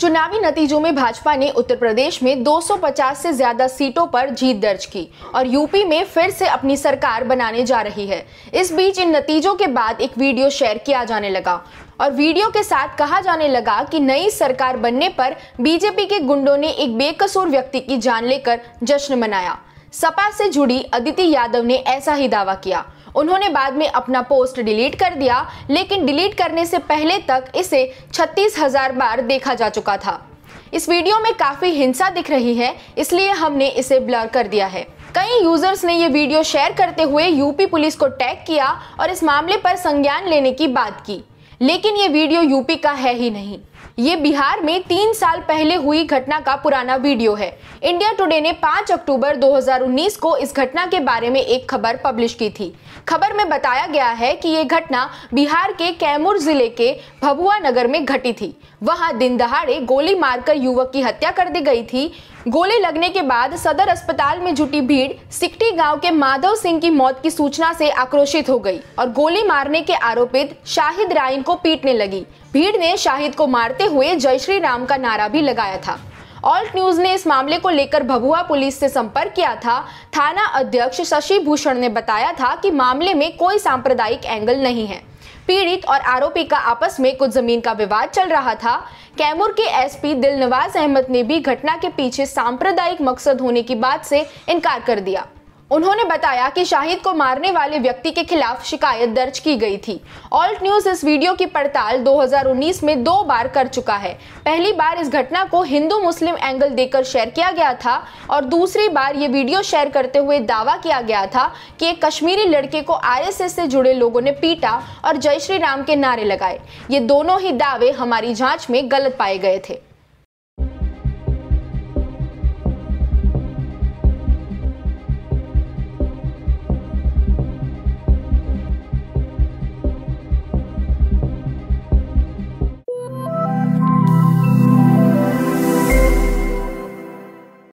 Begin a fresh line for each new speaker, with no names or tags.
चुनावी नतीजों में भाजपा ने उत्तर प्रदेश में 250 से ज़्यादा सीटों पर जीत दर्ज की और यूपी में फिर से अपनी सरकार बनाने जा रही है। इस बीच इन नतीजों के बाद एक वीडियो शेयर किया जाने लगा और वीडियो के साथ कहा जाने लगा कि नई सरकार बनने पर बीजेपी के गुंडों ने एक बेकसूर व्यक्ति की जान लेकर जश्न मनाया। सपा से जुड़ी अदिति यादव ने ऐसा ही दावा किया। उन्होंने बाद में अपना पोस्ट डिलीट कर दिया, लेकिन डिलीट करने से पहले तक इसे छत्तीस हज़ार बार देखा जा चुका था। इस वीडियो में काफ़ी हिंसा दिख रही है, इसलिए हमने इसे ब्लर कर दिया है। कई यूज़र्स ने ये वीडियो शेयर करते हुए यूपी पुलिस को टैग किया और इस मामले पर संज्ञान लेने की बात की, लेकिन ये वीडियो यूपी का है ही नहीं। ये बिहार में तीन साल पहले हुई घटना का पुराना वीडियो है। इंडिया टुडे ने 5 अक्टूबर 2019 को इस घटना के बारे में एक खबर पब्लिश की थी। खबर में बताया गया है कि ये घटना बिहार के कैमूर ज़िले के भभुआ नगर में घटी थी। वहाँ दिन दहाड़े गोली मारकर युवक की हत्या कर दी गई थी। गोली लगने के बाद सदर अस्पताल में जुटी भीड़ सिकटी गाँव के माधव सिंह की मौत की सूचना से आक्रोशित हो गई और गोली मारने के आरोपित शाहिद राइन को पीटने लगी। भीड़ ने शाहिद को मारते हुए जय श्री राम का नारा भी लगाया था। ऑल्ट न्यूज़ ने इस मामले को लेकर भभुआ पुलिस से संपर्क किया था। थाना अध्यक्ष शशि भूषण ने बताया था कि मामले में कोई सांप्रदायिक एंगल नहीं है। पीड़ित और आरोपी का आपस में कुछ ज़मीन का विवाद चल रहा था। कैमूर के एसपी दिलनवाज अहमद ने भी घटना के पीछे सांप्रदायिक मकसद होने की बात से इनकार कर दिया। उन्होंने बताया कि शाहिद को मारने वाले व्यक्ति के खिलाफ शिकायत दर्ज की गई थी। ऑल्ट न्यूज़ इस वीडियो की पड़ताल 2019 में दो बार कर चुका है। पहली बार इस घटना को हिंदू मुस्लिम एंगल देकर शेयर किया गया था और दूसरी बार ये वीडियो शेयर करते हुए दावा किया गया था कि एक कश्मीरी लड़के को आरएसएस से जुड़े लोगों ने पीटा और जय श्री राम के नारे लगाए। ये दोनों ही दावे हमारी जाँच में गलत पाए गए थे।